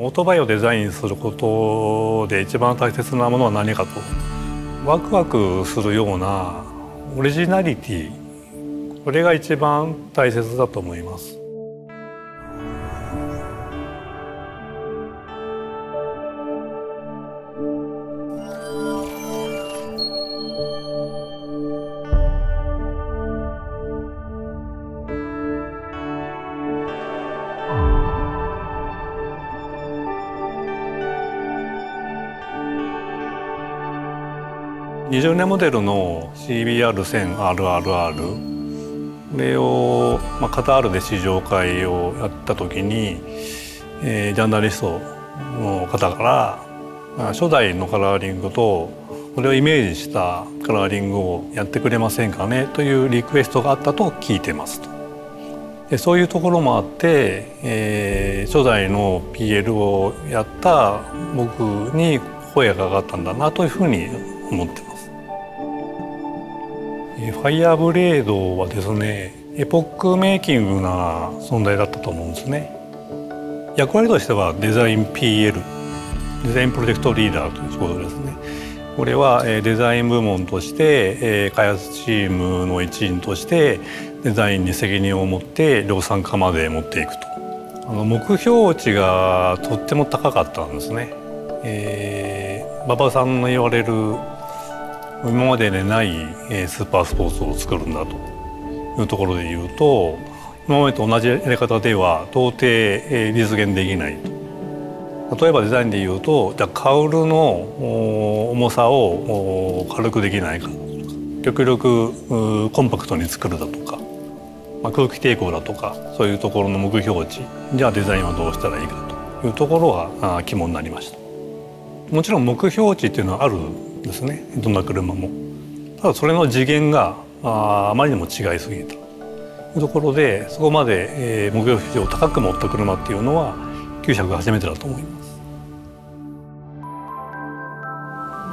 オートバイをデザインすることで一番大切なものは何かとワクワクするようなオリジナリティ。これが一番大切だと思います。20年モデルの CBR1000RRR これを、まあ、カタールで試乗会をやった時に、えー、ジャーナリストの方から、まあ、初代のカラーリングとこれをイメージしたカラーリングをやってくれませんかねというリクエストがあったと聞いてますと。でそういうところもあって、えー、初代の PL をやった僕に声がかかったんだなというふうに思ってます。ファイヤーブレードはですねエポックメイキングな存在だったと思うんですね。役割としてはデザイン PL デザインプロジェクトリーダーということですね。これはデザイン部門として開発チームの一員としてデザインに責任を持って量産化まで持っていくと。あの目標値がとっても高かったんですね、えー、馬場さんの言われる今まででないスーパースポーツを作るんだと。いうところで言うと今までと同じやり方では到底実現できない例えばデザインで言うとじゃあカウルの重さを軽くできないか。極力コンパクトに作るだとか、まあ、空気抵抗だとかそういうところの目標値。じゃあデザインはどうしたらいいかと。いうところが肝になりました。もちろん目標値っていうのはあるですね。どんな車も。ただそれの次元があまりにも違いすぎた。というところでそこまで、えー、目標値を高く持った車っていうのは900が初めてだと思います。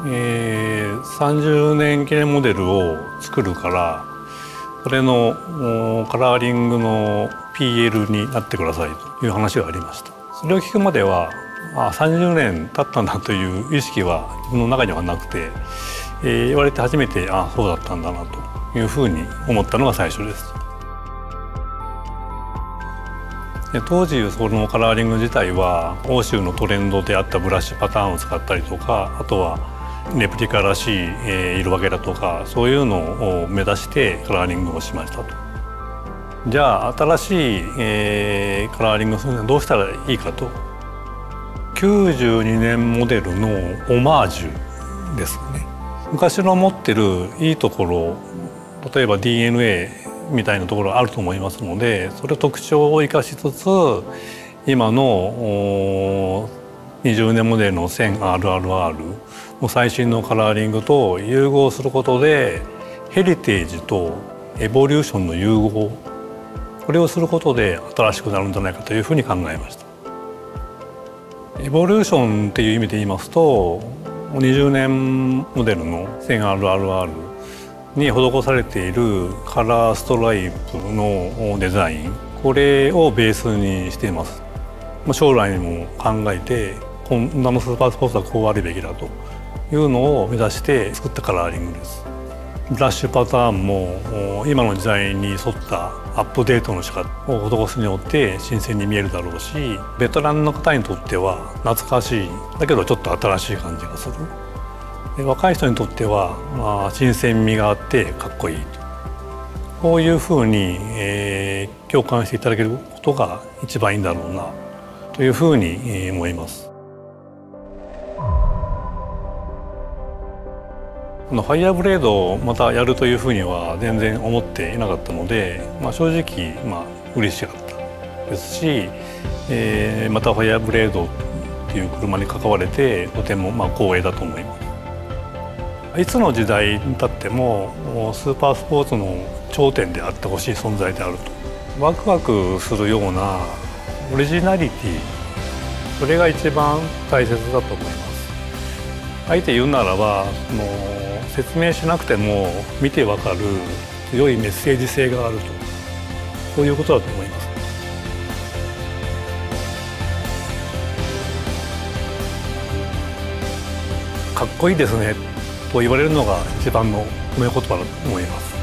えー、30年記念モデルを作るからそれのカラーリングの PL になってくださいという話がありました。それを聞くまではあ30年経ったんだという意識は自分の中にはなくて、えー、言われて初めてあそうだったんだなというふうに思ったのが最初です。で当時そのカラーリング自体は欧州のトレンドであったブラシパターンを使ったりとかあとはレプリカらしい、えー、色分けだとかそういうのを目指してカラーリングをしましたと。じゃあ新しい、え、カラーリングするにはどうしたらいいかと92年モデルのオマージュですね昔の持ってるいいところ例えば DNA みたいなところあると思いますのでそれ特徴を生かしつつ今の20年モデルの 1000RRR の最新のカラーリングと融合することでヘリテージとエボリューションの融合これをすることで新しくなるんじゃないかというふうに考えました。エボリューションっていう意味で言いますと20年モデルの 1000RRR に施されているカラーストライプのデザイン。これをベースにしています。将来にも考えてこんなのスーパースポーツはこうあるべきだというのを目指して作ったカラーリングです。ラッシュパターンも今の時代に沿ったアップデートの仕方を施すによって新鮮に見えるだろうしベテランの方にとっては懐かしい。だけどちょっと新しい感じがする。若い人にとっては、まあ、新鮮味があってかっこいいと。こういうふうに、えー、共感していただけることが一番いいんだろうなというふうに思います。このファイヤーブレードをまたやるというふうには全然思っていなかったので、まあ、正直まあ嬉しかったですし、えー、またファイヤーブレードっていう車に関われてとてもまあ光栄だと思います。いつの時代にたってもスーパースポーツの頂点であってほしい存在であるとワクワクするようなオリジナリティそれが一番大切だと思いますあえて言うならばもう説明しなくても見てわかる強いメッセージ性があるとそういうことだと思います。かっこいいですねと言われるのが一番の褒め言葉だと思います。